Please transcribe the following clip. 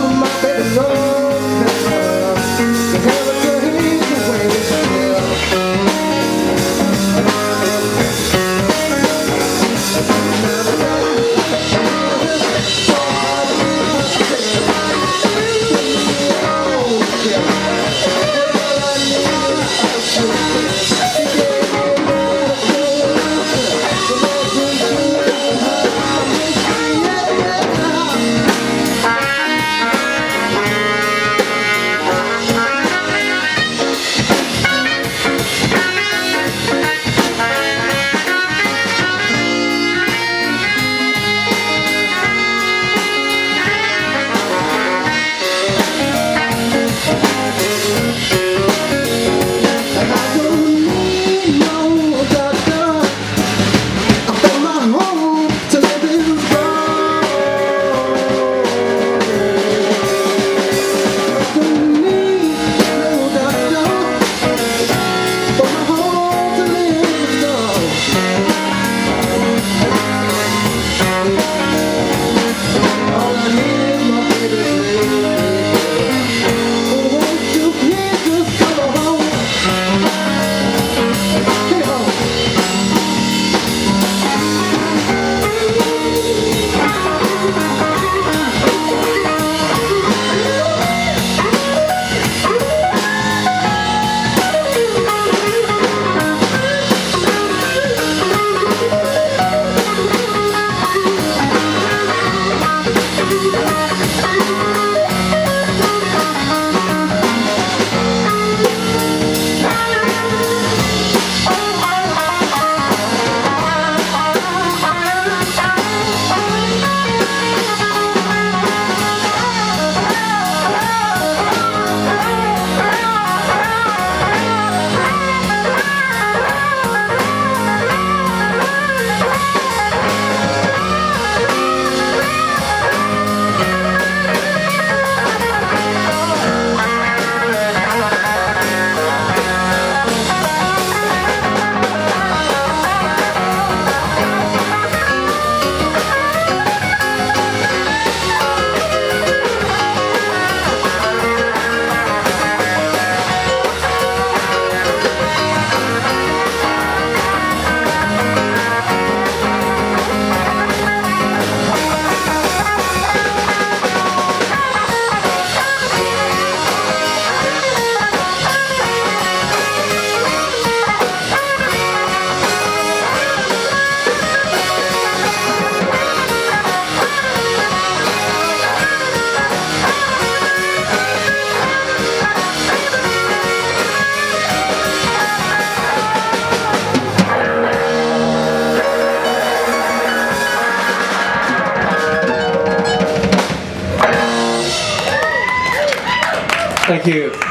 uma pessoa. Thank you.